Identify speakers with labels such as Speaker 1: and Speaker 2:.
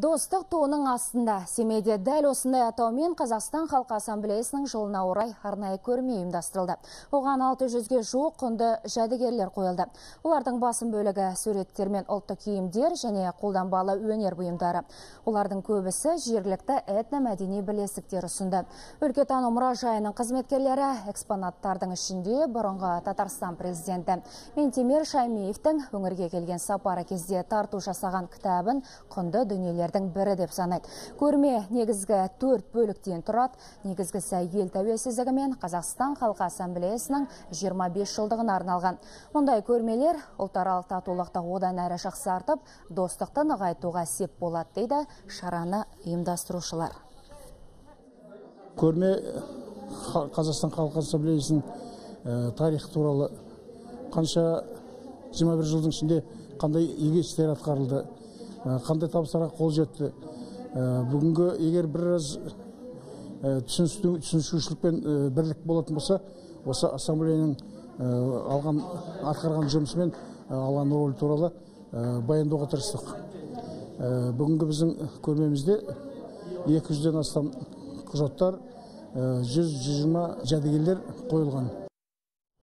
Speaker 1: Достық туының астында Семейде дәл осындай атаумен Қазақстан халқы ассамблеясының жылына орай арнайы көрме ұйымдастырылды. Оған 600-ге жуық құнды жәдігерлер қойылды. Олардың басым бөлігі суреттер мен ұлттық киімдер және қолданбалы өнер бұйымдары. Олардың көбісі жергілікті этно-мәдени бірлестіктер ұсынды. Өлкетану мұражайының қызметкерлері экспонаттардың ішінде бұрынғы Татарстан президенті Ментемир Шаймиевтің өңірге келген сапары кезде тарту жасаған кітабын құнды дүниелердің бірі деп санайды. Көрме негізгі төрт бөліктен тұрады. Негізгісі ел тәуелсіздігі мен Қазақстан халқы ассамблеясының 25 жылдығына арналған. Мұндай көрмелер ұлтаралық татулықты одан әрі жақсартып, достықты нығайтуға сеп болады дейді шараны ұйымдастырушылар.
Speaker 2: Көрме Қазақстан халқы ассамблеясының тарихы туралы қанша 21 жылдың ішінде қандай игі істер атқарылды қандай табыстарға қол жетті? Бүгінгі егер біраз түсінушілік пен бірлік болатын болса осы ассамблеяның алған атқарған жұмысы мен алған рөлі туралы баяндауға тырыстық. Бүгінгі біздің көрмемізде екі жүзден астам құжаттар жүз жүз жиырма жәдігерлер қойылған.